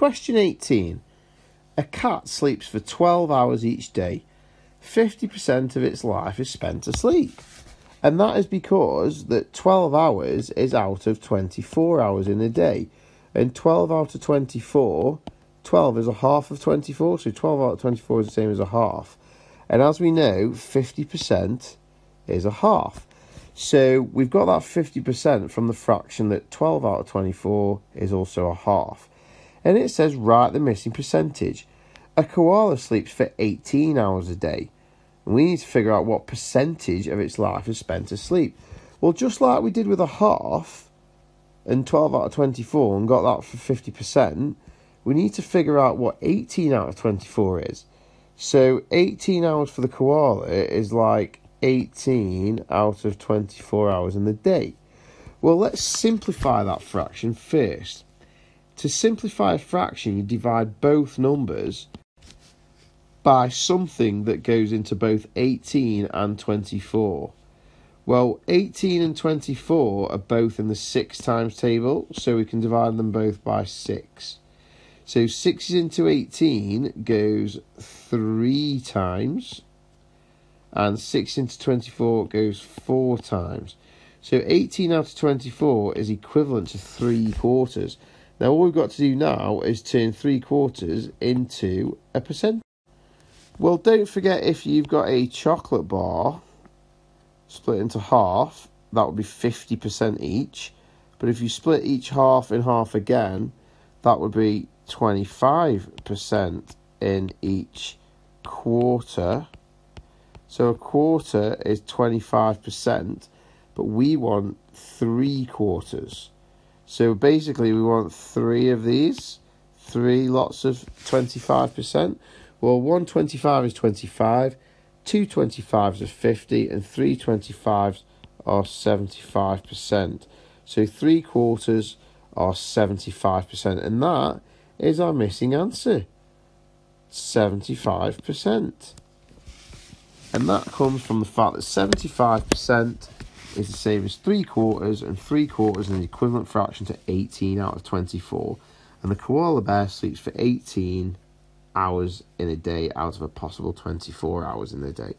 question 18. A cat sleeps for 12 hours each day. 50% of its life is spent asleep. And that is because that 12 hours is out of 24 hours in a day. And 12 out of 24, 12 is a half of 24. So 12 out of 24 is the same as a half. And as we know, 50% is a half. So we've got that 50% from the fraction that 12 out of 24 is also a half. And it says write the missing percentage. A koala sleeps for 18 hours a day. And we need to figure out what percentage of its life is spent asleep. Well, just like we did with a half and 12 out of 24 and got that for 50%, we need to figure out what 18 out of 24 is. So 18 hours for the koala is like 18 out of 24 hours in the day. Well, let's simplify that fraction first. To simplify a fraction, you divide both numbers by something that goes into both 18 and 24. Well, 18 and 24 are both in the 6 times table, so we can divide them both by 6. So 6 into 18 goes 3 times, and 6 into 24 goes 4 times. So 18 out of 24 is equivalent to 3 quarters. Now all we've got to do now is turn 3 quarters into a percent. Well, don't forget if you've got a chocolate bar split into half, that would be 50% each. But if you split each half in half again, that would be 25% in each quarter. So a quarter is 25%, but we want three quarters. So basically, we want three of these, three lots of 25%. Well, 125 is 25, 225s are 50, and 325s are 75%. So three quarters are 75%, and that is our missing answer 75%. And that comes from the fact that 75% is the same as 3 quarters, and 3 quarters is an equivalent fraction to 18 out of 24. And the koala bear sleeps for 18 hours in a day out of a possible 24 hours in a day.